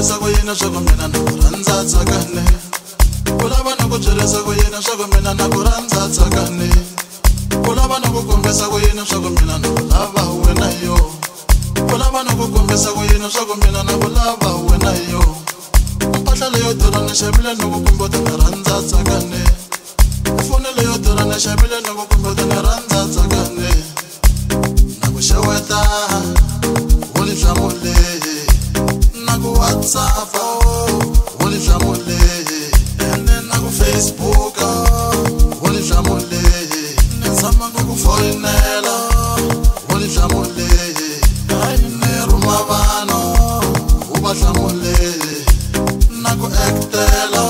kubyerisa ku yini swa ku mina na ku rhandza tsakani ku lava na ku byerisa ku yini swa ku mina na ku rhandza tsakani ku lava na ku kombisa ku yini swa ku mina na ku lava wena yo ku lava na ku kombisa ku yini swa ku mina na ku lava wena yo mpahla leyo durha ni xavile ni ku kumbeta ni rhandza tsakani mfuno leyo durha ni xavile ni ku kumbeta ni rhandza tsakani hello.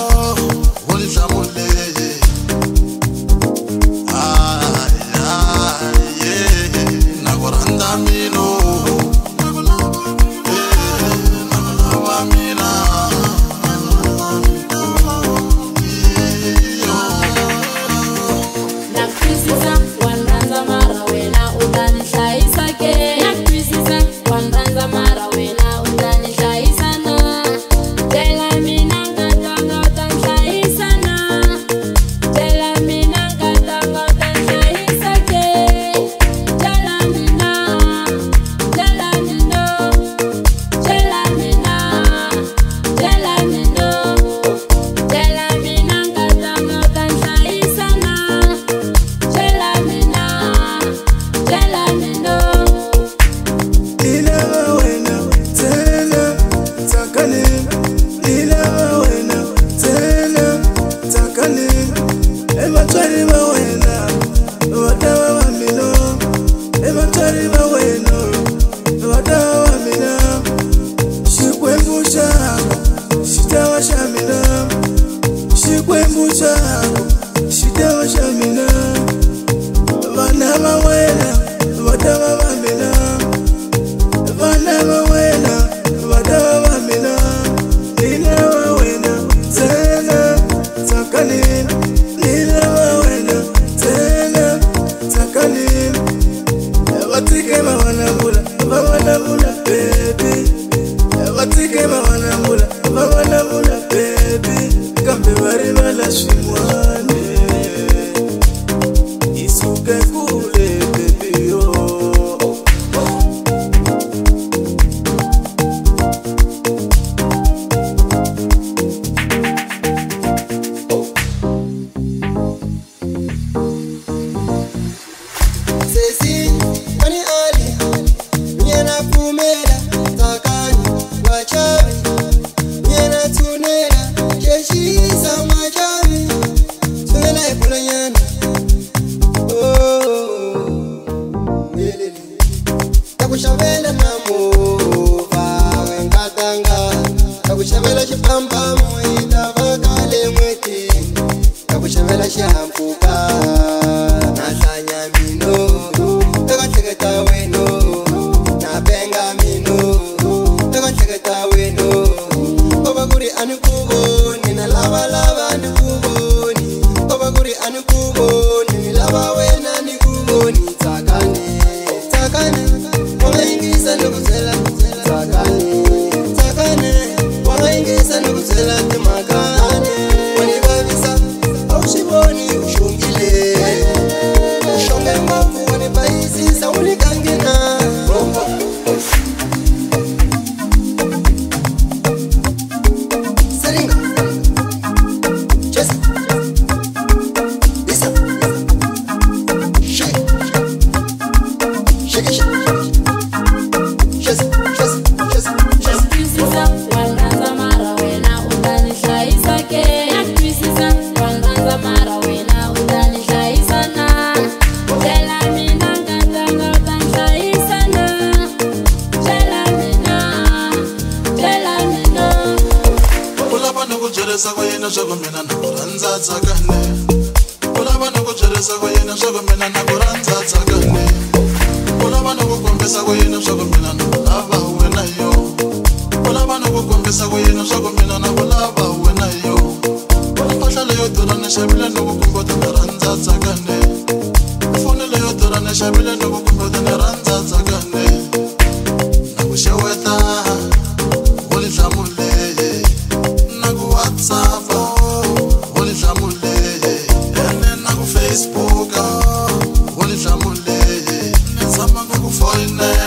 as you cuca. byerisa ka yena swaku mina na ku rhandza tsakane u lava ni ku byerisa ka yena swaku mina na ku rhandza tsakane u lava ni ku kombisa ka yena swaku mina na ku lava wena yo u lava ni ku kombisa ka yena kuka wonihlamulele tshama kukufoyinela